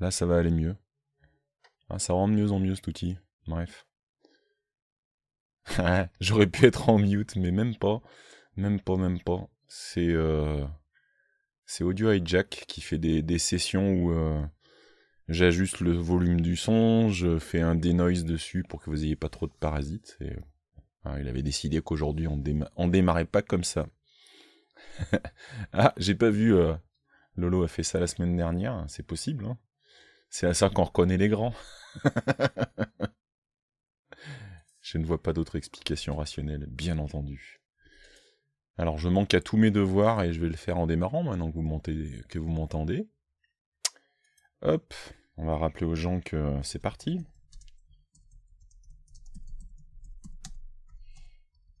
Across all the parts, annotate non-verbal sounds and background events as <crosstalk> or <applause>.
Là, ça va aller mieux. Ça rend mieux en mieux cet outil. Bref. <laughs> Ah, j'aurais pu être en mute, mais même pas. Même pas, même pas. C'est euh, Audio Hijack qui fait des, des sessions où euh, j'ajuste le volume du son, je fais un denoise dessus pour que vous n'ayez pas trop de parasites. Euh, ah, il avait décidé qu'aujourd'hui on, déma... démarrait pas comme ça. <laughs> ah, j'ai pas vu. Lolo a fait ça la semaine dernière, c'est possible. Hein. C'est à ça qu'on reconnaît les grands. <laughs> je ne vois pas d'autre explication rationnelle, bien entendu. Alors je manque à tous mes devoirs et je vais le faire en démarrant maintenant que vous que vous m'entendez. Hop, on va rappeler aux gens que c'est parti.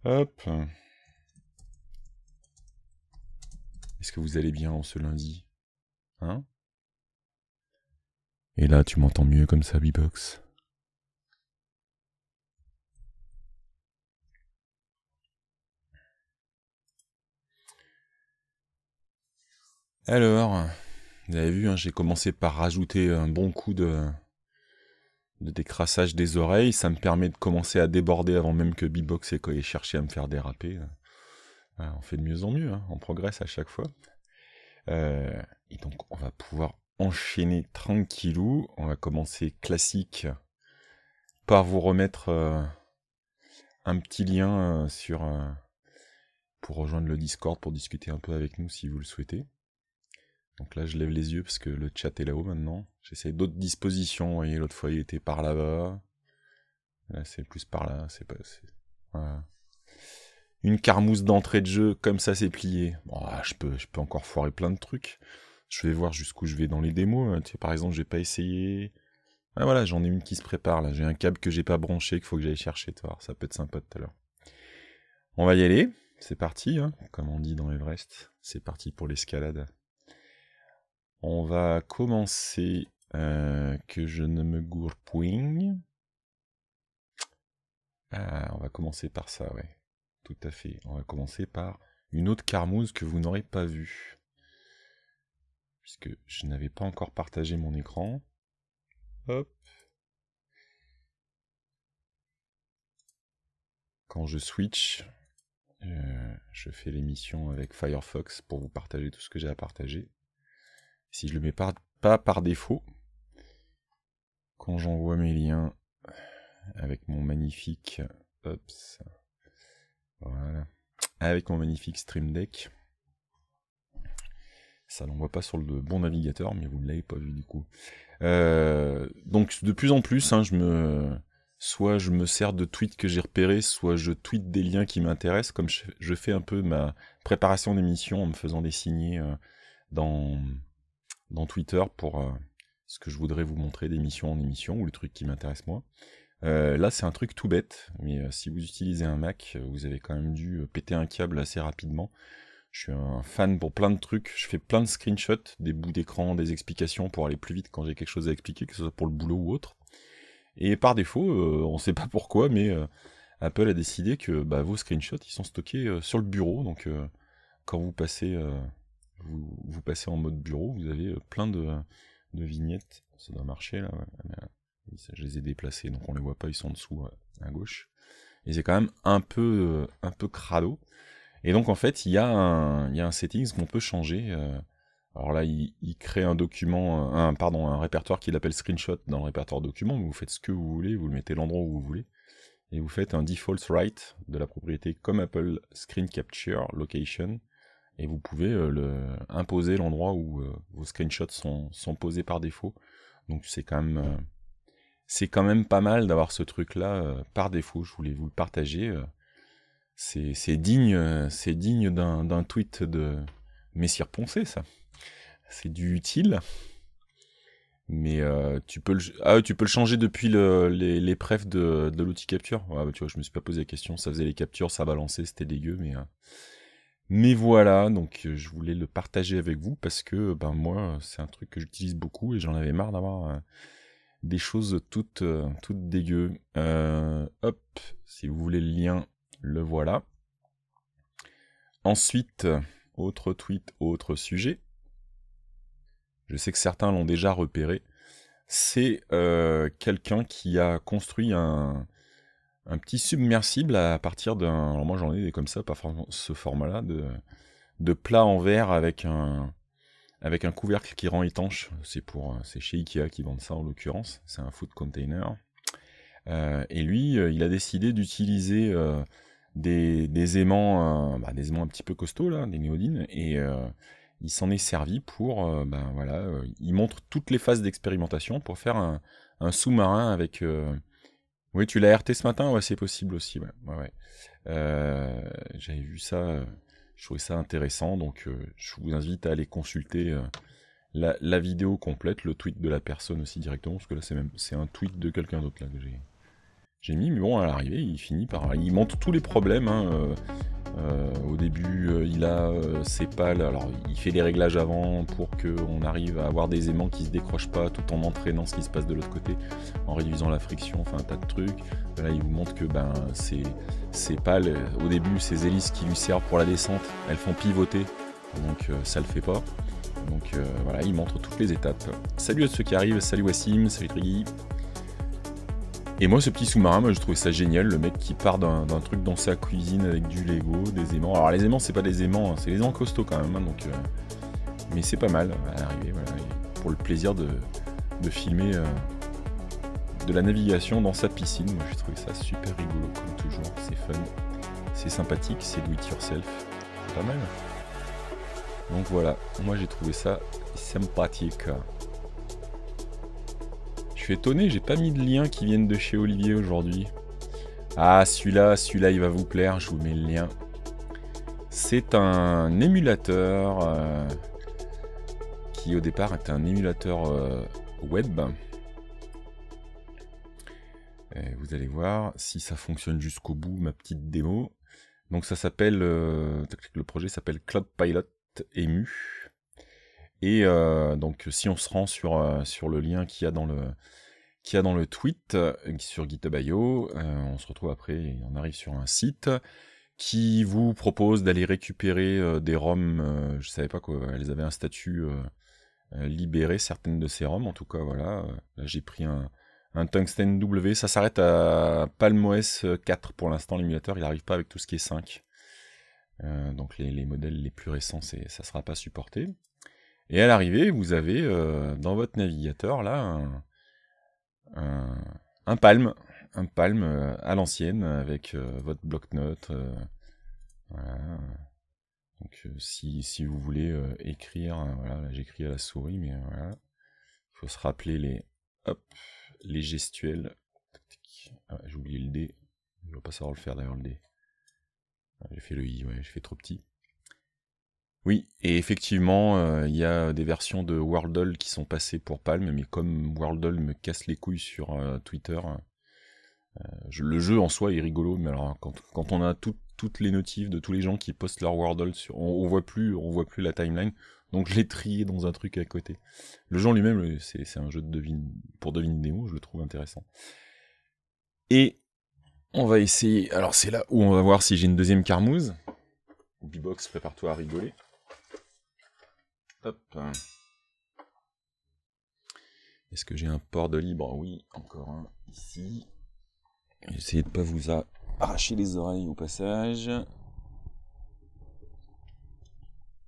Hop. Est-ce que vous allez bien ce lundi? Hein? Et là, tu m'entends mieux comme ça, B-Box Alors, vous avez vu, hein, j'ai commencé par rajouter un bon coup de, décrassage des oreilles. Ça me permet de commencer à déborder avant même que B-Box ait cherché à me faire déraper. on fait de mieux en mieux, hein, on progresse à chaque fois. Euh, et donc, on va pouvoir enchaîner tranquillou. On va commencer classique par vous remettre euh, un petit lien euh, sur pour rejoindre le Discord pour discuter un peu avec nous si vous le souhaitez. Donc là, je lève les yeux parce que le chat est là-haut maintenant. J'essaie d'autres dispositions. Vous voyez, l'autre fois, il était par là-bas. Là, c'est plus par là. C'est pas. Voilà. Une carmousse d'entrée de jeu, comme ça, c'est plié. Ah, je peux, je peux encore foirer plein de trucs. Je vais voir jusqu'où je vais dans les démos. Hein. Par exemple, j'ai pas essayé. Ah voilà, j'en ai une qui se prépare là. J'ai un câble que j'ai pas branché qu'il faut que j'aille chercher. Ça peut être sympa tout à l'heure. On va y aller. C'est parti, hein, comme on dit dans Everest. C'est parti pour l'escalade. On va commencer euh, que je ne me gourre point. Ah, on va commencer par ça, ouais. Tout à fait. On va commencer par une autre carmouze que vous n'aurez pas vue. Puisque je n'avais pas encore partagé mon écran. Hop. Quand je switch, euh, je fais l'émission avec Firefox pour vous partager tout ce que j'ai à partager. Si je le mets pas, par défaut, quand j'envoie mes liens avec mon magnifique, voilà, avec mon magnifique Stream Deck, ça l'envoie pas sur le bon navigateur, mais vous ne l'avez pas vu du coup. Euh, donc de plus en plus, hein, soit je me sers de tweets que j'ai repérés, soit je tweete des liens qui m'intéressent, comme je, fais un peu ma préparation d'émission en me faisant des signés euh, dans Twitter pour euh, ce que je voudrais vous montrer d'émission en émission ou le truc qui m'intéresse moi. Là, c'est un truc tout bête, mais si vous utilisez un Mac, vous avez quand même dû péter un câble assez rapidement. Je suis un fan pour plein de trucs. Je fais plein de screenshots, des bouts d'écran, des explications pour aller plus vite quand j'ai quelque chose à expliquer, que ce soit pour le boulot ou autre. Et par défaut, on ne sait pas pourquoi, mais Apple a décidé que bah, vos screenshots ils sont stockés sur le bureau. Donc quand vous passez vous, passez en mode bureau, vous avez euh, plein de, vignettes. Ça doit marcher là. Je les ai déplacés, donc on les voit pas, ils sont en dessous à gauche. Et c'est quand même un peu, euh, un peu crado. Et donc en fait, il y a un, il settings qu'on peut changer. Euh. alors là, il, crée un document, un, pardon, un répertoire qu'il appelle screenshot dans le répertoire document. Vous faites ce que vous voulez, vous le mettez l'endroit où vous voulez. Et vous faites un default write de la propriété comme Apple Screen Capture Location et vous pouvez euh, imposer l'endroit où euh, vos screenshots sont, sont, posés par défaut. Donc c'est quand même euh, c'est quand même pas mal d'avoir ce truc là par défaut. Je voulais vous le partager. C'est digne c'est digne d'un tweet de Messire Poncé ça. C'est du utile. Mais tu, peux le, ah, tu peux le changer depuis le, les, prefs de, l'outil capture. Ouais, bah, tu vois, je me suis pas posé la question. Ça faisait les captures, ça balançait, c'était dégueu, mais mais voilà, donc euh, je voulais le partager avec vous parce que ben moi c'est un truc que j'utilise beaucoup et j'en avais marre d'avoir euh, des choses toutes euh, toutes dégueu. hop, si vous voulez le lien, le voilà. Ensuite, autre tweet, autre sujet. Je sais que certains l'ont déjà repéré. C'est quelqu'un qui a construit un, petit submersible à partir d'un. Alors moi j'en ai des comme ça, pas ce format-là, de, plat en verre avec un, couvercle qui rend étanche. C'est pour, c'est chez Ikea qui vendent ça en l'occurrence. C'est un food container. Euh, et lui, euh, il a décidé d'utiliser euh, des, aimants, bah, des aimants un petit peu costauds là, des néodines, et il s'en est servi pour, ben voilà, il montre toutes les phases d'expérimentation pour faire un, sous-marin avec oui, tu l'as RT ce matin? Ouais, c'est possible aussi. Ouais. Euh, J'avais vu ça, je trouvais ça intéressant, donc euh, je vous invite à aller consulter euh, la, vidéo complète, le tweet de la personne aussi directement, parce que là c'est c'est un tweet de quelqu'un d'autre là que j'ai j'ai mis, mais bon à l'arrivée il finit par il montre tous les problèmes. Hein, euh, euh, au début, euh, il a ses pales. Alors, il fait des réglages avant pour qu'on arrive à avoir des aimants qui se décrochent pas tout en entraînant ce qui se passe de l'autre côté, en réduisant la friction, enfin un tas de trucs. Là, il vous montre que ben, ses, pales, au début, ces hélices qui lui servent pour la descente, elles font pivoter. Donc, ça le fait pas. Donc voilà, il montre toutes les étapes. Salut à ceux qui arrivent, salut Wassim, salut Triggy. Et moi, ce petit sous-marin, moi, je trouvais ça génial. Le mec qui part d'un truc dans sa cuisine avec du Lego, des aimants. Alors, les aimants, c'est pas des aimants, hein, c'est des aimants costauds quand même. Hein, donc, euh, mais c'est pas mal à l'arrivée. pour le plaisir de, filmer euh, de la navigation dans sa piscine. Moi, je trouvais ça super rigolo, comme toujours. C'est fun, c'est sympathique, c'est do it yourself. C'est pas mal. Donc voilà, moi j'ai trouvé ça sympathique. Étonné, j'ai pas mis de lien qui viennent de chez Olivier aujourd'hui. Ah, celui-là, celui-là, il va vous plaire, je vous mets le lien. C'est un émulateur euh, qui au départ était un émulateur euh, web. vous allez voir si ça fonctionne jusqu'au bout, ma petite démo. Donc ça s'appelle, euh, le projet s'appelle Cloud Pilot ému. Et euh, donc si on se rend sur, euh, sur le lien qu'il y a dans le a dans le tweet euh, sur GitHub.io, on se retrouve après, on arrive sur un site qui vous propose d'aller récupérer des ROM. je savais pas qu'elles avaient un statut libéré, certaines de ces ROM. En tout cas, voilà. Là, j'ai pris un, un Tungsten W. Ça s'arrête à PalmOS 4 pour l'instant. L'émulateur, il n'arrive pas avec tout ce qui est 5. Euh, donc les, modèles les plus récents, ça ne sera pas supporté. Et à l'arrivée, vous avez euh, dans votre navigateur là un, un Palm euh, à l'ancienne avec votre bloc-notes. voilà. Donc si, si, vous voulez écrire, voilà, j'écris à la souris, mais voilà, il faut se rappeler les, hop, les gestuels. Ah, j'ai oublié le D. Je ne vais pas savoir le faire d'ailleurs le D. J'ai fait le i, ouais, j'ai fait trop petit. Oui, et effectivement, euh, il y a des versions de Worldle qui sont passées pour Palm, mais comme Worldle me casse les couilles sur euh, Twitter, euh, le jeu en soi est rigolo, mais alors quand, on a toutes les notifs de tous les gens qui postent leur Wordle sur, on, voit plus, on voit plus la timeline, donc je l'ai trié dans un truc à côté. Le jeu lui-même, c'est un jeu de devine, pour deviner des mots, je le trouve intéressant. Et on va essayer. Alors, c'est là où on va voir si j'ai une deuxième carmouze. B-Box, prépare-toi à rigoler. Hop. Est-ce que j'ai un port de libre? Oui, encore un ici. Essayez de pas vous arracher les oreilles au passage.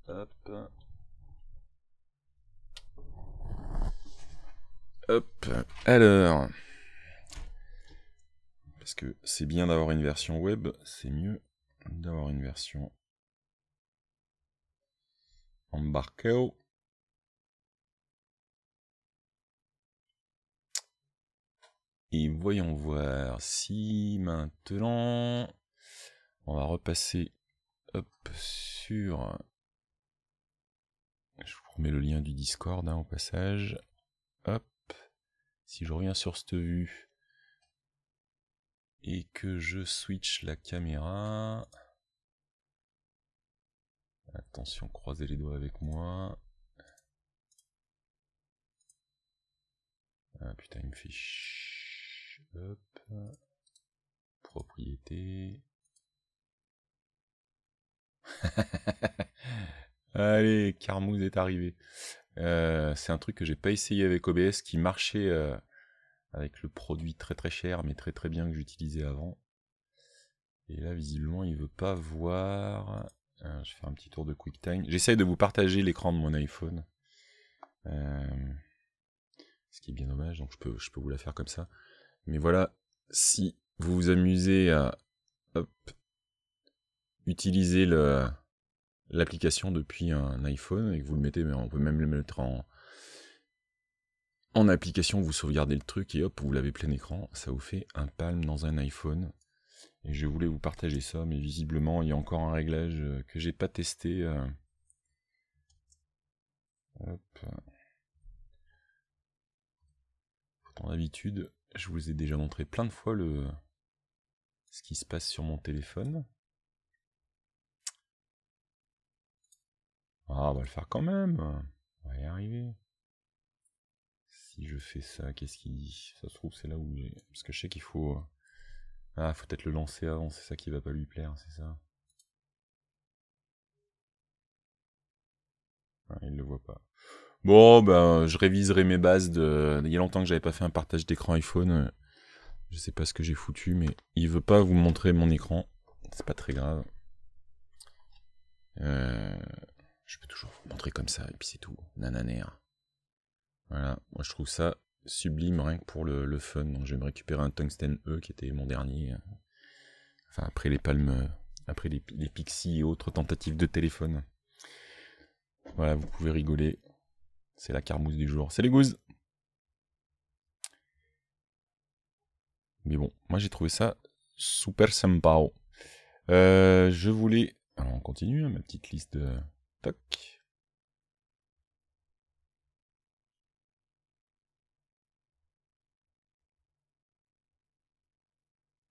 Hop. Hop. Alors. Parce que c'est bien d'avoir une version web, c'est mieux d'avoir une version embarquée. Et voyons voir si maintenant on va repasser sur. Je vous remets le lien du Discord hein, au passage. Hop. Si je reviens sur cette vue, et que je switch la caméra. Attention, croisez les doigts avec moi. Ah putain, il me fait Hop. Propriété. <laughs> Allez, Carmouze est arrivé. Euh, c'est un truc que j'ai pas essayé avec OBS qui marchait euh, avec le produit très très cher mais très très bien que j'utilisais avant. Et là visiblement il veut pas voir. Euh, je fais un petit tour de QuickTime. J'essaye de vous partager l'écran de mon iPhone. Euh, ce qui est bien dommage, donc je peux, je peux vous la faire comme ça. Mais voilà, si vous vous amusez à utiliser l'application depuis un iPhone et que vous le mettez, mais on peut même le mettre en, en application, vous sauvegardez le truc et hop, vous l'avez plein écran. Ça vous fait un palme dans un iPhone et je voulais vous partager ça, mais visiblement il y a encore un réglage euh, que j'ai pas testé. Euh. Hop. D'habitude, je vous ai déjà montré plein de fois le ce qui se passe sur mon téléphone. Ah, on va le faire quand même. On va y arriver. Si je fais ça, qu'est-ce qu'il dit? Ça se trouve, c'est là où... Parce que je sais qu'il faut ah, faut peut-être le lancer avant, c'est ça qui va pas lui plaire, c'est ça Il le voit pas. Bon, ben, je réviserai mes bases de... Il y a longtemps que j'avais pas fait un partage d'écran iPhone. Je sais pas ce que j'ai foutu, mais il veut pas vous montrer mon écran. C'est pas très grave. Euh, je peux toujours vous montrer comme ça, et puis c'est tout. Nananer. Voilà, moi je trouve ça sublime rien que pour le, fun. Donc je vais me récupérer un Tungsten E qui était mon dernier. Enfin, après les palmes, après les, les Pixies et autres tentatives de téléphone. Voilà, vous pouvez rigoler. C'est la carmousse du jour. C'est les gouzes Mais bon, moi j'ai trouvé ça super sympa. Euh, je voulais... Alors on continue, hein, ma petite liste de... Toc.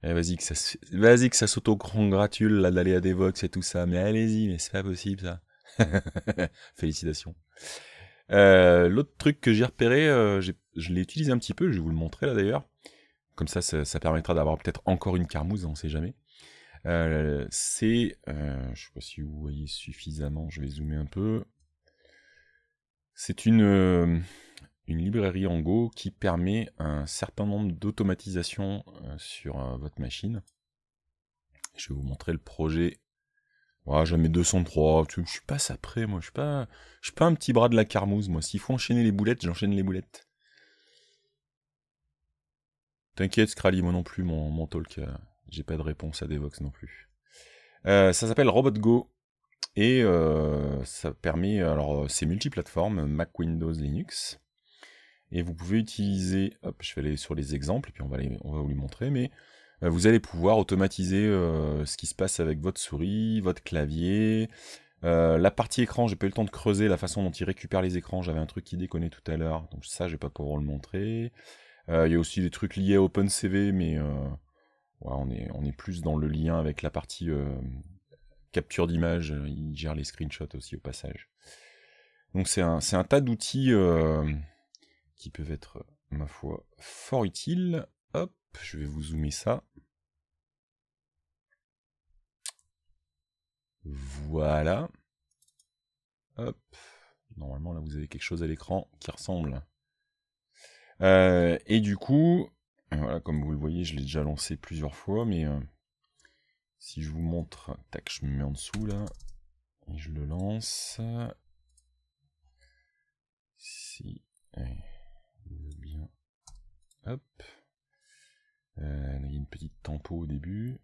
Eh, vas-y que ça, vas-y que ça s'auto-congratule d'aller à Devox et tout ça. Mais allez-y, mais c'est pas possible ça. <laughs> Félicitations. Euh, l'autre truc que j'ai repéré, euh, je l'ai utilisé un petit peu, je vais vous le montrer là d'ailleurs. Comme ça, ça, permettra d'avoir peut-être encore une carmouze, on sait jamais. Euh, c'est, je sais pas si vous voyez suffisamment, je vais zoomer un peu. C'est une, une librairie en Go qui permet un certain nombre d'automatisations euh, sur euh, votre machine. Je vais vous montrer le projet. Voilà, j'en mets 203. Je suis pas ça moi. Je suis pas, je suis pas un petit bras de la carmouze, moi. S'il faut enchaîner les boulettes, j'enchaîne les boulettes. T'inquiète, Scrally, moi non plus, mon, talk. Euh, j'ai pas de réponse à Devox non plus. ça s'appelle RobotGo. Et ça permet, alors c'est multiplateforme, Mac, Windows, Linux. Et vous pouvez utiliser, hop, je vais aller sur les exemples, et puis on va, on va vous les montrer, mais euh, vous allez pouvoir automatiser euh, ce qui se passe avec votre souris, votre clavier, euh, la partie écran, j'ai pas eu le temps de creuser la façon dont il récupère les écrans, j'avais un truc qui déconnait tout à l'heure, donc ça je vais pas pouvoir le montrer. Il y a aussi des trucs liés à OpenCV, mais on, est, on est plus dans le lien avec la partie capture d'image, il gère les screenshots aussi au passage. Donc c'est un, un, tas d'outils qui peuvent être, ma foi, fort utiles. Hop, je vais vous zoomer ça. Voilà. Hop. Normalement, là, vous avez quelque chose à l'écran qui ressemble. Euh, et du coup, voilà, comme vous le voyez, je l'ai déjà lancé plusieurs fois, mais euh, si je vous montre, tac, je me mets en dessous là, et je le lance. Si. Hop. Euh, il y a une petite tempo au début.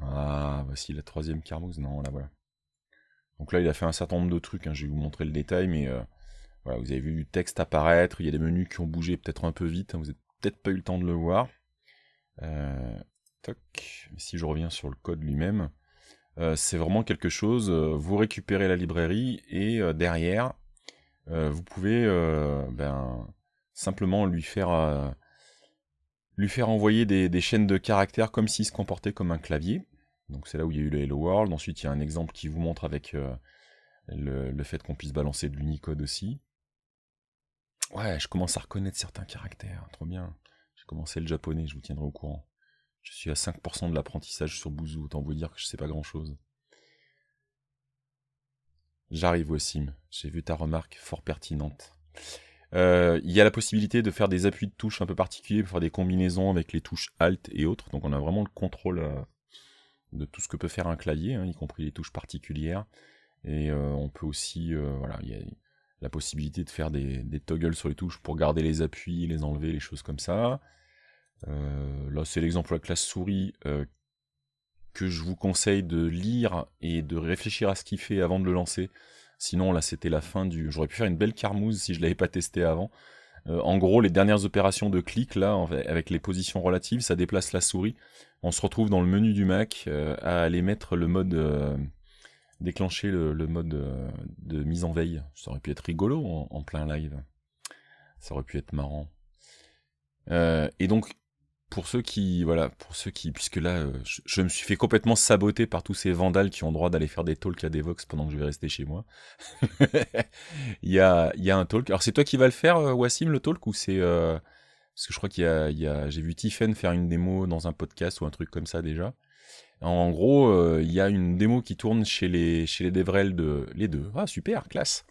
Ah, voici la troisième carmouze. Non, là voilà. Donc là, il a fait un certain nombre de trucs. Hein. Je vais vous montrer le détail, mais euh, voilà, vous avez vu du texte apparaître. Il y a des menus qui ont bougé peut-être un peu vite. Hein. Vous n'avez peut-être pas eu le temps de le voir. Euh, toc. Si je reviens sur le code lui-même, c'est vraiment quelque chose. vous récupérez la librairie et derrière, vous pouvez ben, simplement lui faire, euh, lui faire envoyer des, chaînes de caractères comme s'il se comportait comme un clavier. Donc c'est là où il y a eu le Hello World. Ensuite, il y a un exemple qui vous montre avec le, fait qu'on puisse balancer de l'Unicode aussi. Ouais, je commence à reconnaître certains caractères, trop bien. J'ai commencé le japonais, je vous tiendrai au courant. Je suis à 5% de l'apprentissage sur Bouzou, autant vous dire que je sais pas grand chose. J'arrive Wassim, j'ai vu ta remarque fort pertinente. Euh, il y a la possibilité de faire des appuis de touches un peu particuliers pour faire des combinaisons avec les touches Alt et autres. Donc on a vraiment le contrôle euh, de tout ce que peut faire un clavier, hein, y compris les touches particulières. Et euh, on peut aussi, voilà, il y a la possibilité de faire des, des, toggles sur les touches pour garder les appuis, les enlever, les choses comme ça. là c'est l'exemple de la classe souris que je vous conseille de lire et de réfléchir à ce qu'il fait avant de le lancer. Sinon, là, c'était la fin du... J'aurais pu faire une belle carmouze si je l'avais pas testé avant. Euh, en gros, les dernières opérations de clic, là, avec les positions relatives, ça déplace la souris. On se retrouve dans le menu du Mac euh, à aller mettre le mode... Euh, déclencher le, mode de mise en veille. Ça aurait pu être rigolo en, plein live. Ça aurait pu être marrant. Et donc, pour ceux qui, voilà, pour ceux qui, puisque là, euh, je, me suis fait complètement saboter par tous ces vandales qui ont droit d'aller faire des talks à Devox pendant que je vais rester chez moi. <laughs> il, y a, il y a un talk. Alors, c'est toi qui vas le faire, euh, Wassim, le talk, ou c'est. Euh, parce que je crois qu'il y a. Il y a j'ai vu Tiffen faire une démo dans un podcast ou un truc comme ça déjà. En gros, il y a une démo qui tourne chez les, chez les Devrel de. Les deux. Ah, super, classe.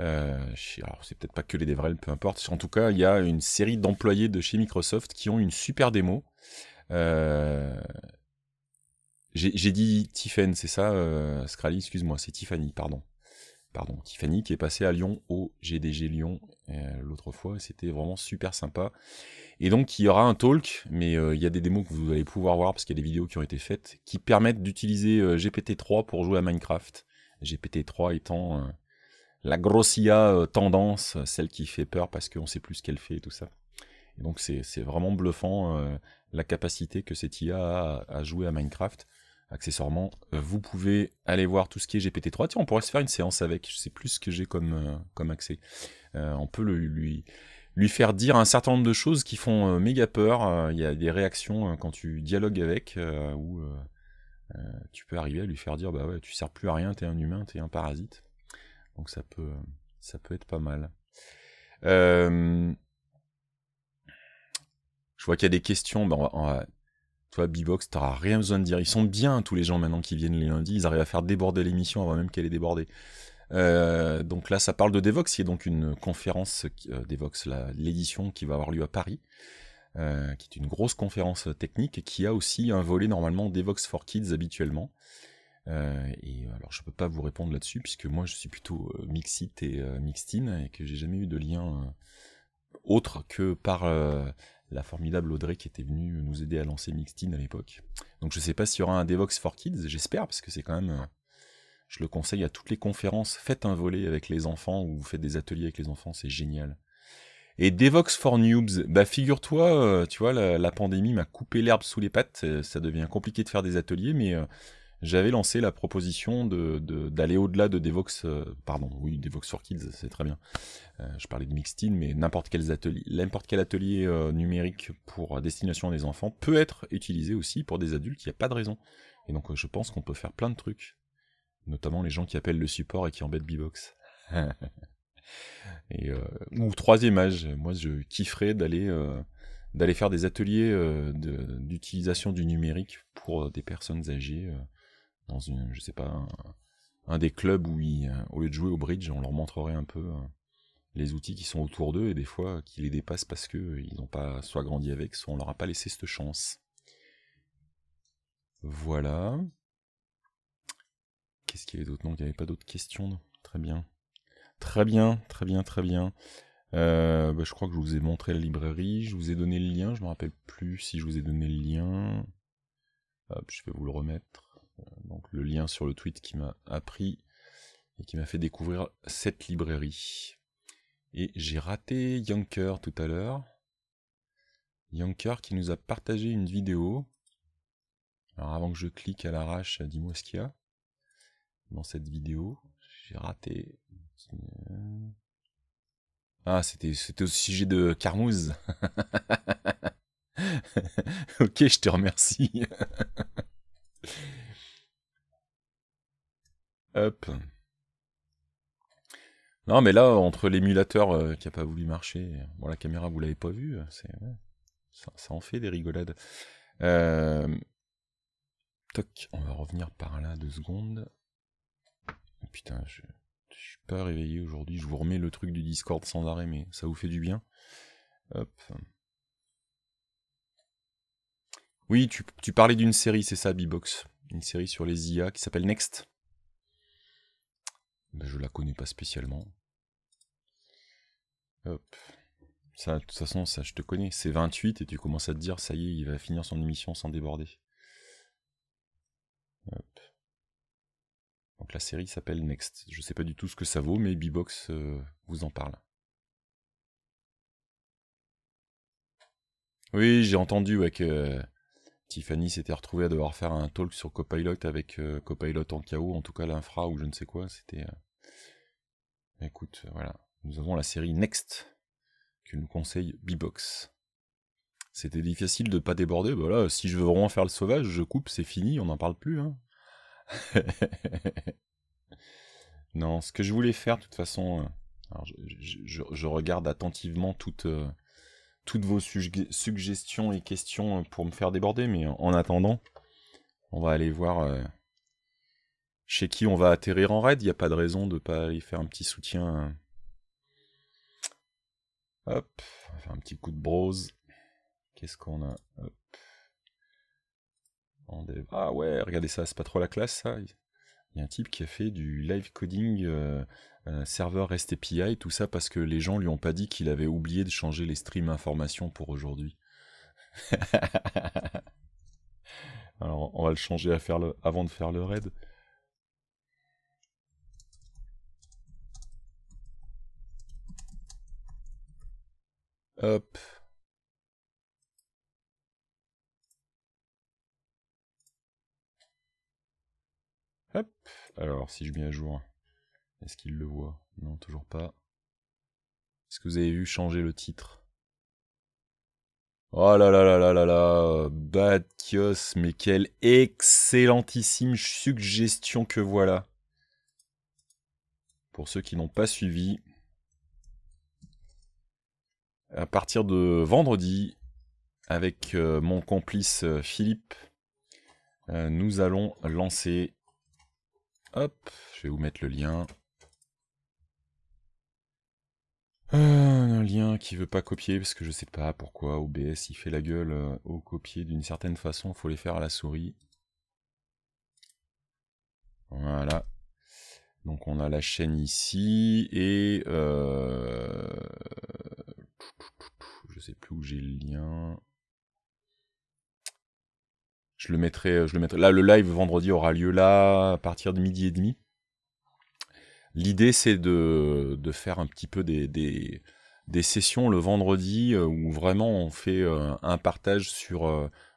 Euh, alors, c'est peut-être pas que les DevRel, peu importe. En tout cas, il y a une série d'employés de chez Microsoft qui ont une super démo. Euh, j'ai dit Tiffany, c'est ça, euh, Scrally, excuse-moi, c'est Tiffany, pardon. Pardon, Tiffany qui est passée à Lyon au GDG Lyon l'autre fois, c'était vraiment super sympa. Et donc il y aura un talk, mais il y a des démos que vous allez pouvoir voir parce qu'il y a des vidéos qui ont été faites qui permettent d'utiliser GPT-3 pour jouer à Minecraft. GPT-3 étant la grossia euh, tendance, celle qui fait peur parce qu'on sait plus ce qu'elle fait et tout ça. Et donc c'est vraiment bluffant euh, la capacité que cette IA a à jouer à Minecraft. Accessoirement, euh, vous pouvez aller voir tout ce qui est GPT-3. Tiens, on pourrait se faire une séance avec. Je sais plus ce que j'ai comme, comme accès. on peut lui, lui faire dire un certain nombre de choses qui font méga peur. Il y a des réactions quand tu dialogues avec où tu peux arriver à lui faire dire bah ouais, tu sers plus à rien, t'es un humain, t'es un parasite. Donc ça peut, être pas mal. Euh, je vois qu'il y a des questions. Ben on Toi, B-Box, t'auras rien besoin de dire. Ils sont bien, tous les gens maintenant qui viennent les lundis. Ils arrivent à faire déborder l'émission avant même qu'elle ait débordé. Euh, donc là, ça parle de Devox, qui est donc une conférence, euh, Devox, l'édition qui va avoir lieu à Paris, qui est une grosse conférence technique qui a aussi un volet normalement Devox for Kids habituellement. Euh, et alors je peux pas vous répondre là-dessus puisque moi je suis plutôt euh, Mixit et euh, et que j'ai jamais eu de lien autre que par la formidable Audrey qui était venue nous aider à lancer Mixtine à l'époque. Donc je sais pas s'il y aura un Devox for Kids, j'espère parce que c'est quand même je le conseille à toutes les conférences, faites un volet avec les enfants ou vous faites des ateliers avec les enfants, c'est génial. Et Devox for Noobs, bah figure-toi, tu vois, la, la pandémie m'a coupé l'herbe sous les pattes, ça devient compliqué de faire des ateliers, mais j'avais lancé la proposition de, d'aller au-delà de Devox, euh, pardon, oui, Devox for Kids, c'est très bien. Euh, je parlais de Mixtine, mais n'importe quel atelier, n'importe quel atelier euh, numérique pour destination des enfants peut être utilisé aussi pour des adultes, il n'y a pas de raison. Et donc je pense qu'on peut faire plein de trucs, notamment les gens qui appellent le support et qui embêtent Bbox. <laughs> et, ou troisième âge, moi je kifferais d'aller d'aller faire des ateliers d'utilisation du numérique pour des personnes âgées dans une, je sais pas, un, des clubs où ils, euh, au lieu de jouer au bridge, on leur montrerait un peu euh, les outils qui sont autour d'eux et des fois qui les dépassent parce que euh, ils n'ont pas soit grandi avec, soit on leur a pas laissé cette chance. Voilà. Qu'est-ce qu'il y avait d'autre? Non, il n'y avait pas d'autres questions. Très bien. Très bien, très bien, très bien. Bah, je crois que je vous ai montré la librairie, je vous ai donné le lien, je me rappelle plus si je vous ai donné le lien. Hop, je vais vous le remettre donc le lien sur le tweet qui m'a appris et qui m'a fait découvrir cette librairie. Et j'ai raté Yonker tout à l'heure. Yonker qui nous a partagé une vidéo. Alors avant que je clique à l'arrache, dis-moi ce qu'il y a dans cette vidéo. J'ai raté. Ah, c'était, au sujet de Carmouze. <laughs> ok, je te remercie. <laughs> Non, mais là, entre l'émulateur euh, qui a pas voulu marcher, bon, la caméra, vous l'avez pas vu, euh, c'est, ça, en fait des rigolades. Euh, toc, on va revenir par là deux secondes. Putain, je, je suis pas réveillé aujourd'hui. Je vous remets le truc du Discord sans arrêt, mais ça vous fait du bien. Oui, tu, tu parlais d'une série, c'est ça, B-Box. Une série sur les IA qui s'appelle Next? Je la connais pas spécialement. Hop. Ça, de toute façon, ça, je te connais. C'est 28 et tu commences à te dire, ça y est, il va finir son émission sans déborder. Hop. Donc la série s'appelle Next. Je sais pas du tout ce que ça vaut, mais B-Box euh, vous en parle. Oui, j'ai entendu ouais, que Tiffany s'était retrouvée à devoir faire un talk sur Copilot avec euh, Copilot en chaos, en tout cas l'infra ou je ne sais quoi. C'était. Euh, écoute, voilà. Nous avons la série Next que nous conseille Bbox. C'était difficile de pas déborder. Voilà, si je veux vraiment faire le sauvage, je coupe, c'est fini, on n'en parle plus. Hein. <laughs> non, ce que je voulais faire, de toute façon, euh, je, regarde attentivement toutes, euh, toutes vos suggestions et questions pour me faire déborder, mais en attendant, on va aller voir euh, chez qui on va atterrir en raid. Il n'y a pas de raison de ne pas aller faire un petit soutien. Hop, on va faire un petit coup de brose. Qu'est-ce qu'on a? Hop. Ah ouais, regardez ça, c'est pas trop la classe ça. Il y a un type qui a fait du live coding euh, euh, serveur REST API, tout ça parce que les gens lui ont pas dit qu'il avait oublié de changer les streams informations pour aujourd'hui. <laughs> Alors on va le changer avant de faire le raid. Hop. Hop. Alors, si je mets à jour, est-ce qu'il le voit? Non, toujours pas. Est-ce que vous avez vu changer le titre? Oh là là là là là là Bad Kios, mais quelle excellentissime suggestion que voilà. Pour ceux qui n'ont pas suivi, à partir de vendredi, avec euh, mon complice euh, Philippe, euh, nous allons lancer Hop, je vais vous mettre le lien. Euh, un lien qui veut pas copier parce que je sais pas pourquoi OBS il fait la gueule euh, au copier d'une certaine façon, faut les faire à la souris. Voilà. Donc on a la chaîne ici et euh... je sais plus où j'ai le lien. Je le mettrai, euh, je le mettrai. Là, le live vendredi aura lieu là à partir de midi et demi. L'idée, c'est de, faire un petit peu des, sessions le vendredi euh, où vraiment on fait euh, un partage sur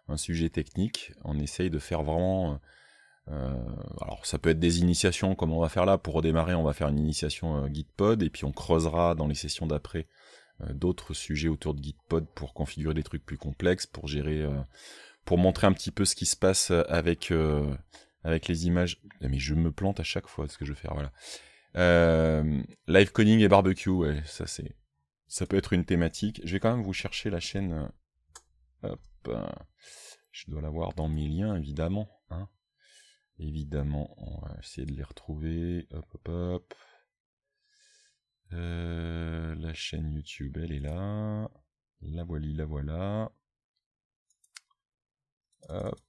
un sujet technique. On essaye de faire vraiment. alors, ça peut être des initiations comme on va faire là. Pour redémarrer, on va faire une initiation Gitpod et puis on creusera dans les sessions d'après d'autres sujets autour de Gitpod pour configurer des trucs plus complexes, pour gérer pour montrer un petit peu ce qui se passe euh, avec, euh, avec les images. Ah, mais je me plante à chaque fois ce que je fais. Voilà. Euh, live coding et barbecue, ça c'est, ça peut être une thématique. Je vais quand même vous chercher la chaîne. Je dois l'avoir dans mes liens évidemment. Hein. Évidemment, on va essayer de les retrouver. Hop, hop, hop. la chaîne YouTube, elle est là. La voilà, la voilà. Hop.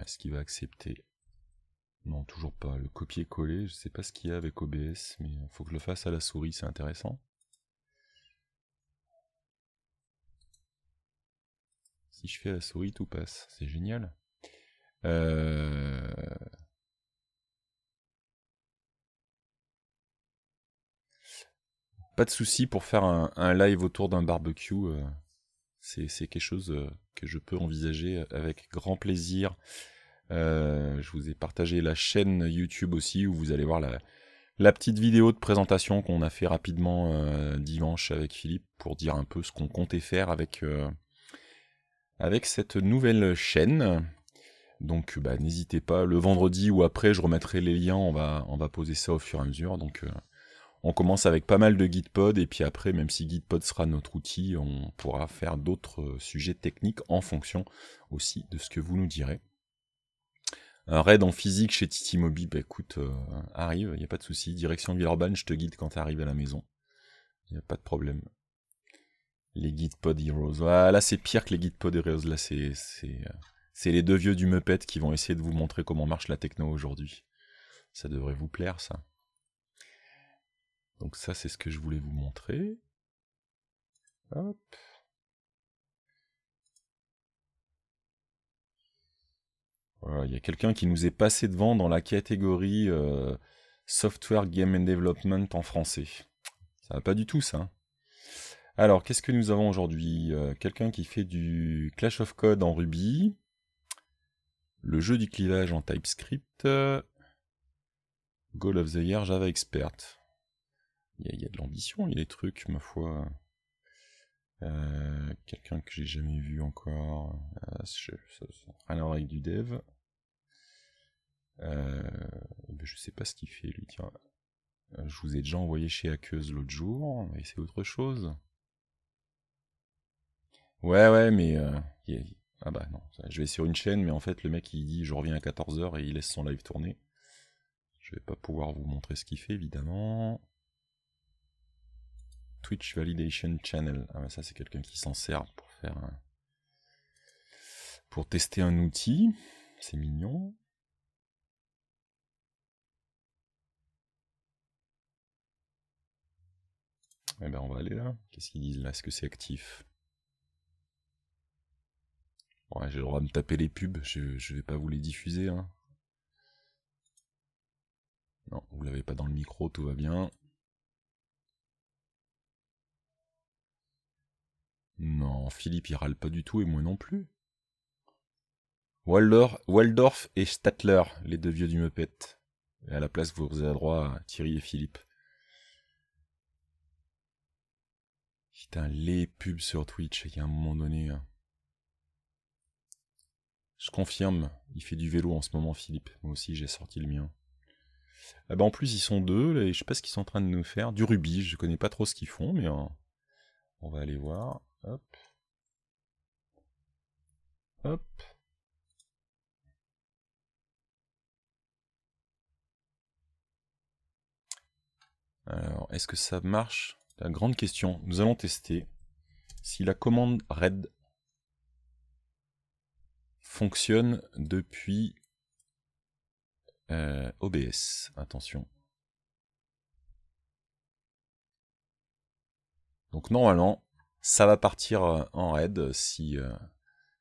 Est-ce qu'il va accepter? Non, toujours pas. Le copier-coller, je sais pas ce qu'il y a avec OBS, mais il faut que je le fasse à la souris, c'est intéressant. Si je fais à la souris, tout passe. C'est génial. Euh, pas de souci pour faire un, live autour d'un barbecue. Euh, c'est quelque chose euh, que je peux envisager avec grand plaisir. Euh, je vous ai partagé la chaîne YouTube aussi où vous allez voir la, petite vidéo de présentation qu'on a fait rapidement euh, dimanche avec Philippe pour dire un peu ce qu'on comptait faire avec, avec cette nouvelle chaîne. Donc bah, n'hésitez pas, le vendredi ou après je remettrai les liens, on va, on va poser ça au fur et à mesure. On commence avec pas mal de Gitpod, et puis après, même si Gitpod sera notre outil, on pourra faire d'autres euh, sujets techniques en fonction aussi de ce que vous nous direz. Un raid en physique chez Titi Mobi, bah écoute, euh, arrive, il n'y a pas de souci. Direction Villeurbanne, je te guide quand tu arrives à la maison. Il n'y a pas de problème. Les Gitpod Heroes. Ah, là, c'est pire que les Gitpod Heroes. Là, euh, c'est les deux vieux du Muppet qui vont essayer de vous montrer comment marche la techno aujourd'hui. Ça devrait vous plaire, ça. Donc ça, c'est ce que je voulais vous montrer. Hop. Voilà, il y a quelqu'un qui nous est passé devant dans la catégorie euh, Software Game and Development en français. Ça va pas du tout ça. Alors, qu'est-ce que nous avons aujourd'hui euh, Quelqu'un qui fait du Clash of Code en Ruby, le jeu du clivage en TypeScript, Goal of the Year Java Expert. Il y, a de l'ambition, il y a des trucs, ma foi. Euh, quelqu'un que j'ai jamais vu encore. Euh, avec du dev. Euh, ben, je sais pas ce qu'il fait lui. Tiens, je vous ai déjà envoyé chez Hackeuse l'autre jour, c'est autre chose. Ouais, ouais, mais ah bah non, je vais sur une chaîne, mais en fait le mec il dit je reviens à 14h et il laisse son live tourner. Je vais pas pouvoir vous montrer ce qu'il fait évidemment. Twitch Validation Channel. Ah ça c'est quelqu'un qui s'en sert pour faire pour tester un outil. C'est mignon. Eh ben on va aller là. Qu'est-ce qu'ils disent là? Est-ce que c'est actif? Ouais, j'ai le droit de me taper les pubs, je, je vais pas vous les diffuser. Hein. Non, vous l'avez pas dans le micro, tout va bien. Non, Philippe il râle pas du tout et moi non plus. Waldorf et Statler, les deux vieux du Muppet. Et à la place, vous avez droit Thierry et Philippe. Putain, les pubs sur Twitch, il y a un moment donné. Hein. Je confirme, il fait du vélo en ce moment, Philippe. Moi aussi, j'ai sorti le mien. Ah bah en plus, ils sont deux, et je sais pas ce qu'ils sont en train de nous faire. Du rubis, je connais pas trop ce qu'ils font, mais euh, on va aller voir. Hop. Hop. Alors, est-ce que ça marche? La grande question. Nous allons tester si la commande red fonctionne depuis euh, OBS. Attention. Donc normalement, ça va partir euh, en raid si, euh,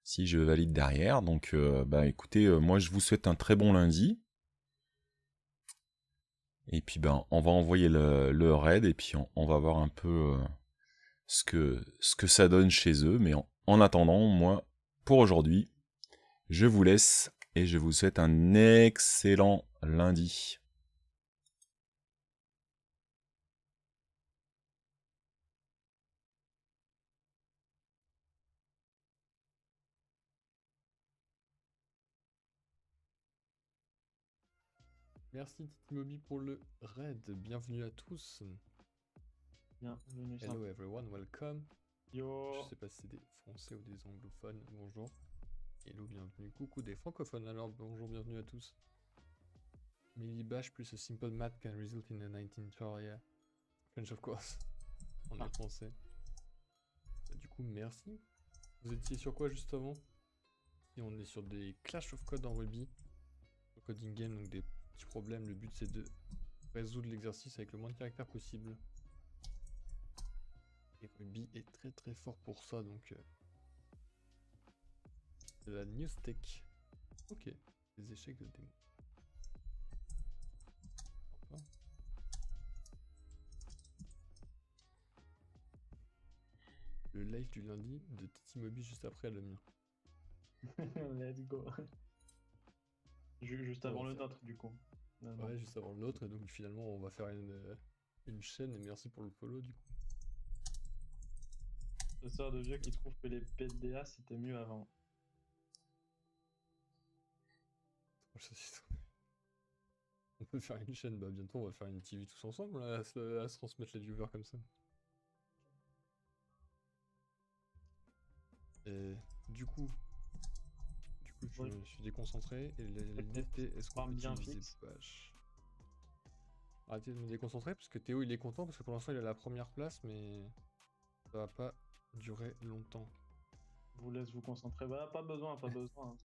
si je valide derrière. Donc bah écoutez, moi je vous souhaite un très bon lundi. Et puis ben on va envoyer le, raid et puis on, va voir un peu ce, que, ce que ça donne chez eux. Mais en attendant, moi, pour aujourd'hui, je vous laisse et je vous souhaite un excellent lundi. Merci Titimobi pour le raid. Bienvenue à tous. Bienvenue. Hello everyone, welcome. Yo. Je sais pas si c'est des français ou des anglophones. Bonjour. Hello, bienvenue. Coucou des francophones alors, bonjour, bienvenue à tous. Millie Bash plus a simple math can result in a 19 tour, yeah. French of course. <laughs> En ah. français. Bah, du coup, merci. Vous étiez sur quoi juste avant Et on est sur des Clash of Code en Ruby. coding game, donc des petits problèmes. Le but c'est de résoudre l'exercice avec le moins de caractères possible. Et Ruby est très très fort pour ça, donc... Euh, la news tech. Ok, les échecs de démo. Le live du lundi de Titi Mobi juste après le mien. <laughs> Let's go. Juste avant le nôtre du coup. ouais, juste avant le nôtre, et donc finalement on va faire une, une chaîne et merci pour le follow du coup. Ce sort de vieux qui trouve que les PDA c'était mieux avant. On peut faire une chaîne, bah bientôt on va faire une TV tous ensemble à, se, transmettre les viewers comme ça. Et du coup, je, suis déconcentré et l'idée est-ce qu'on peut bien fixe Arrêtez de me déconcentrer parce que Théo il est content parce que pour l'instant il est à la première place mais ça va pas durer longtemps. vous laisse vous concentrer. Bah, pas besoin, pas <laughs> besoin.